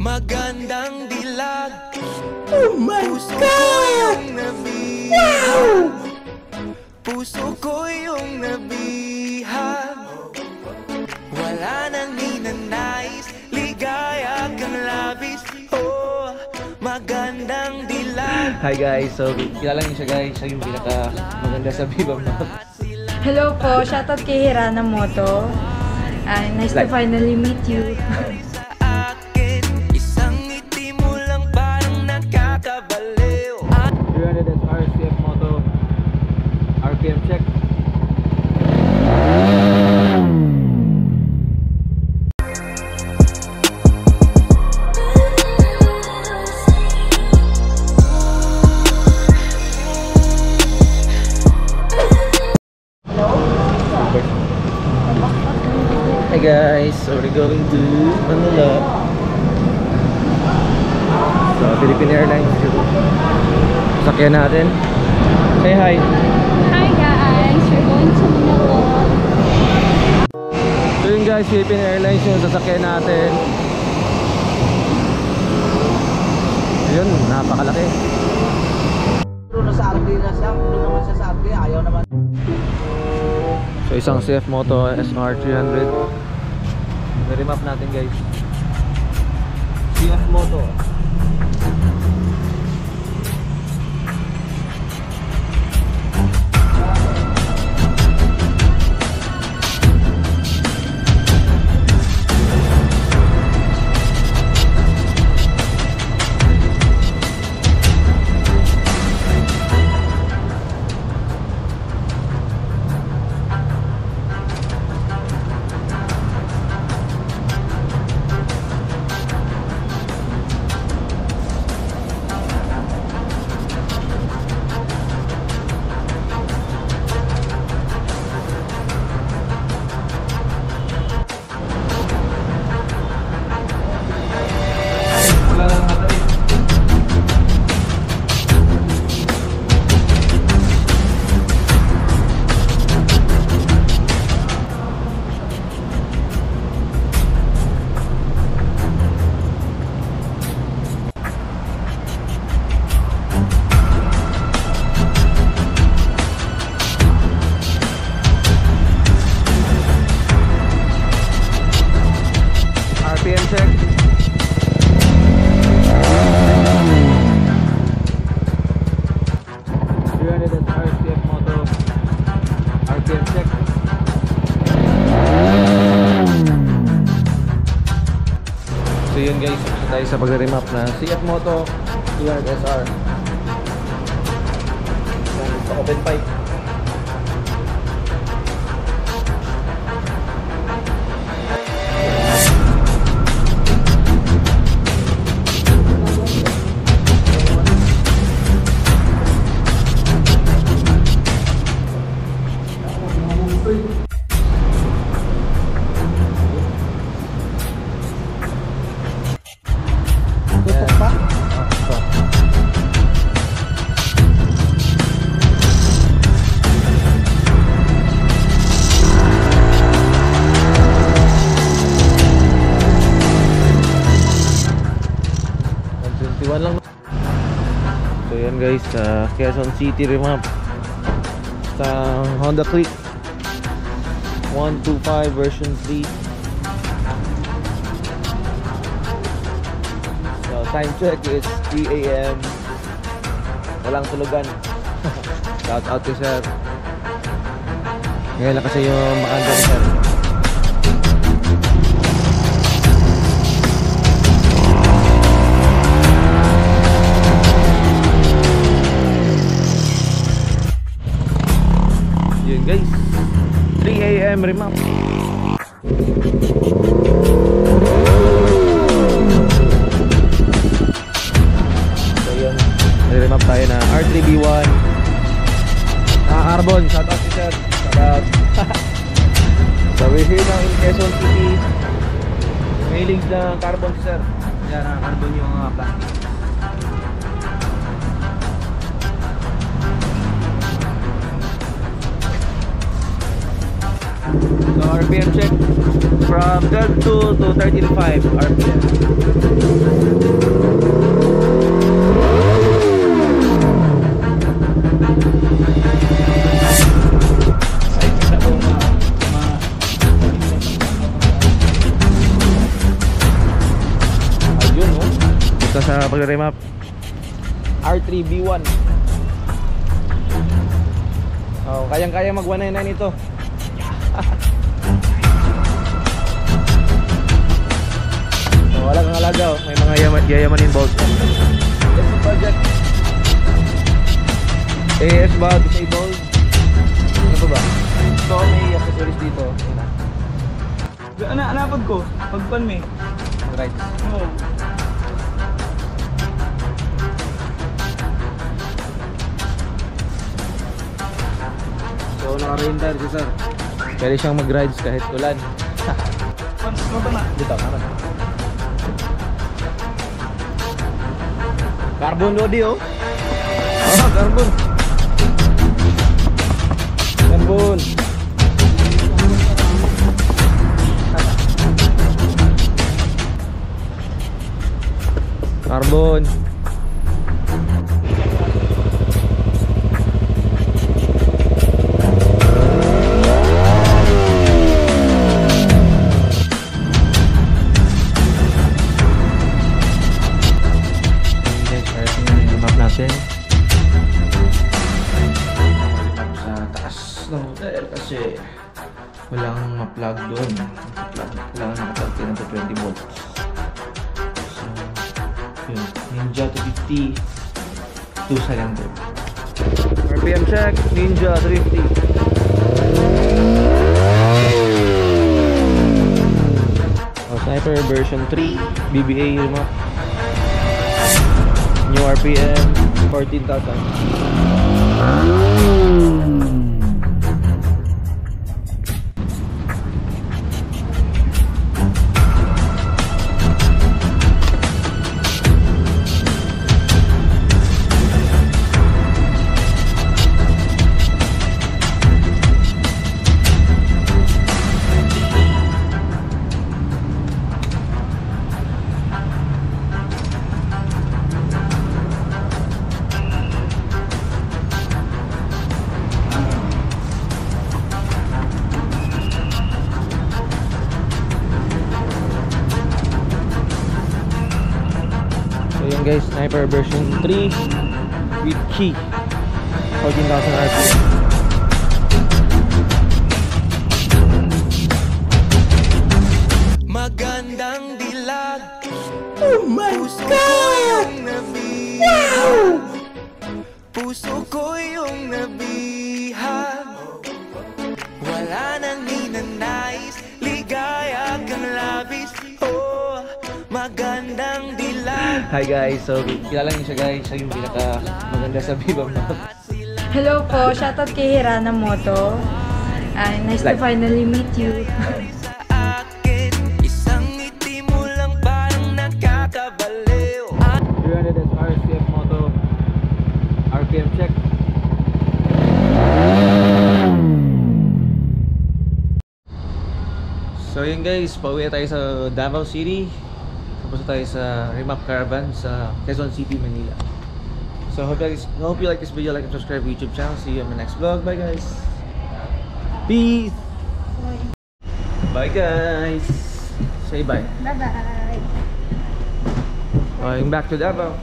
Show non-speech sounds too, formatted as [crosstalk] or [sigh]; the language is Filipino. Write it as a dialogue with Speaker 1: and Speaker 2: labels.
Speaker 1: Magandang dilag. Oh my Puso God! nabihag. Puso ko yung nabihag. Wala nang ninanais. Ligaya kang labis. Oh, magandang dilag.
Speaker 2: Hi guys, so kilala niyo siya guys, siya yung pinaka maganda sa Viva Max.
Speaker 3: Hello po, shoutout kay Hirana Moto. Uh, nice to
Speaker 2: Like-
Speaker 3: finally meet you.
Speaker 2: 300 SR CF Moto RPM check. Hi guys, so we're going to Manila. So, Philippine Airlines. Sakyan natin. Say hi.
Speaker 4: Hi guys, we're going to Manila.
Speaker 2: So yun guys, Philippine Airlines yung sasakyan natin. Yun, napakalaki.
Speaker 5: Bruno sa RD na siya, doon naman sa RD, ayaw naman.
Speaker 2: So isang CF Moto SR 300. I-remap natin guys. CF Moto. Guys, isa tayo sa pag-remap na CF Moto 200 SR. Sa open pipe. Lang. So yan guys, sa Quezon City remap sa Honda Click 125 version 3 So time check is 3 a.m. Walang tulugan. [laughs] Shout out to sir. Ngayon lang kasi yung makanda ni sir. Yun guys. 3 a.m. remap. So yun, remap tayo na R3B1 Naka-carbon, shout out si sir Shout out [laughs] So we're here now in Quezon City May links na carbon si sir Yan, naka-carbon yung mga plastic So RPM check from 12 to, to 13.5 RPM. Ayun, oh. Ito sa pag-remap R3B1 oh, Kayang-kaya mag 199 ito oh, alaga oh. May mga yaman, yayaman involved. AS ba? Disabled? Ano pa ba? Ito may accessories dito. Na.
Speaker 6: Ana, anapod ko. Pagpan me.
Speaker 2: Right.
Speaker 6: Oo.
Speaker 2: So, naka-render si sir. Pwede siyang mag-rides kahit ulan.
Speaker 6: Pans mo ba na?
Speaker 2: Dito, naman. Carbon Lodi, oh. Ah, carbon. Carbon. Kasi walang ma-plug doon. Kailangan naka-plug tayo ng 20 volts. So, yun. Ninja 250 2 cylinder. RPM check, Ninja 250. Oh, Sniper version 3, BBA remote. New RPM 14,000 Sniper version 3 with key 14,000 RPM
Speaker 1: Magandang dilag. Oh my God! Nabihag Puso ko yung nabihag Wala nang ninanais
Speaker 2: Hi guys, so kilala niyo siya guys, siya yung pinaka maganda sa Viva Map
Speaker 3: Hello po, shoutout kay Hirana Moto. Ah, nice to
Speaker 2: Like.
Speaker 3: finally meet you.
Speaker 1: sa akin Isang ngiti mo lang parang nakakabaliw
Speaker 2: 300 is RCF Moto RPM check So yun guys, pauwi tayo sa Davao City Na tayo sa Remap Caravan sa Quezon City, Manila. So hope you, guys, hope you like this video, like and subscribe to YouTube channel. See you on the next vlog, bye guys. Peace. Bye guys. Say bye.
Speaker 4: Bye-bye.
Speaker 2: Going back to Davao